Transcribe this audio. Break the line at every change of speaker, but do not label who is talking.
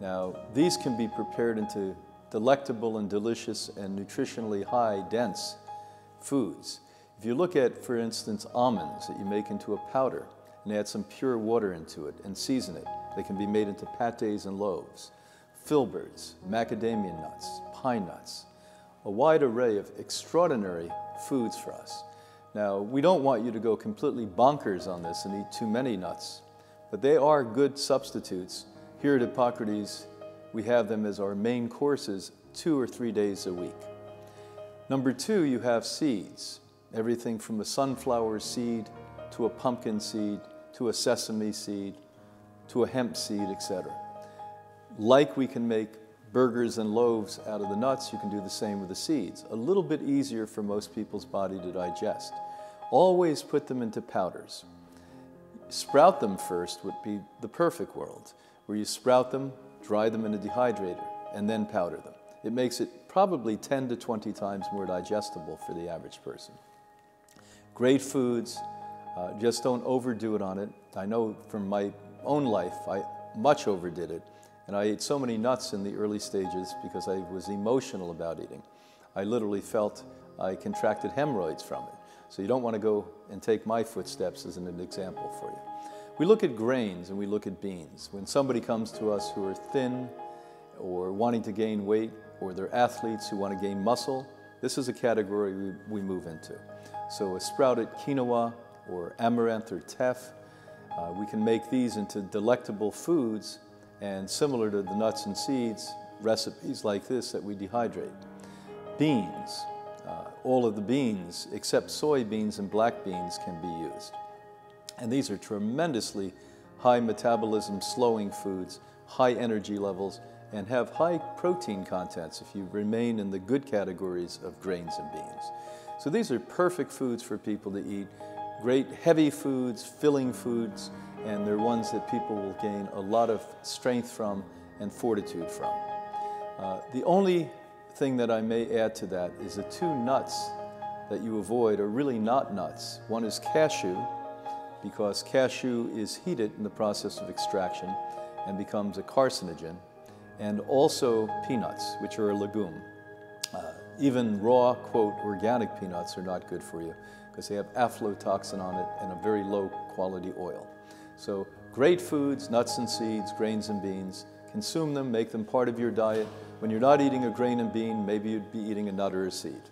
Now, these can be prepared into delectable and delicious and nutritionally high, dense foods. If you look at, for instance, almonds that you make into a powder and add some pure water into it and season it, they can be made into pates and loaves. Filberts, macadamia nuts, pine nuts, a wide array of extraordinary foods for us. Now, we don't want you to go completely bonkers on this and eat too many nuts, but they are good substitutes. Here at Hippocrates, we have them as our main courses two or three days a week. Number two, you have seeds. Everything from a sunflower seed to a pumpkin seed to a sesame seed to a hemp seed, etc. Like we can make burgers and loaves out of the nuts, you can do the same with the seeds. A little bit easier for most people's body to digest. Always put them into powders. Sprout them first would be the perfect world, where you sprout them, dry them in a dehydrator, and then powder them. It makes it probably 10 to 20 times more digestible for the average person. Great foods, uh, just don't overdo it on it. I know from my own life, I much overdid it. And I ate so many nuts in the early stages because I was emotional about eating. I literally felt I contracted hemorrhoids from it. So you don't want to go and take my footsteps as an example for you. We look at grains and we look at beans. When somebody comes to us who are thin or wanting to gain weight, or they're athletes who want to gain muscle, this is a category we, move into. So a sprouted quinoa or amaranth or teff, uh, we can make these into delectable foods and similar to the nuts and seeds, recipes like this that we dehydrate. Beans, uh, all of the beans except soybeans and black beans can be used. And these are tremendously high metabolism slowing foods, high energy levels, and have high protein contents if you remain in the good categories of grains and beans. So these are perfect foods for people to eat. Great heavy foods, filling foods, and they're ones that people will gain a lot of strength from and fortitude from. Uh, the only thing that I may add to that is the two nuts that you avoid are really not nuts. One is cashew, because cashew is heated in the process of extraction and becomes a carcinogen, and also peanuts, which are a legume. Uh, even raw, quote, organic peanuts are not good for you because they have aflatoxin on it and a very low quality oil. So great foods, nuts and seeds, grains and beans, consume them, make them part of your diet. When you're not eating a grain and bean, maybe you'd be eating a nut or a seed.